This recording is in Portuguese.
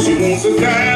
She wants a é guy